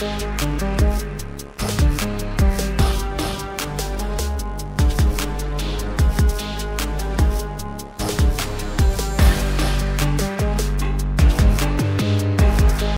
Música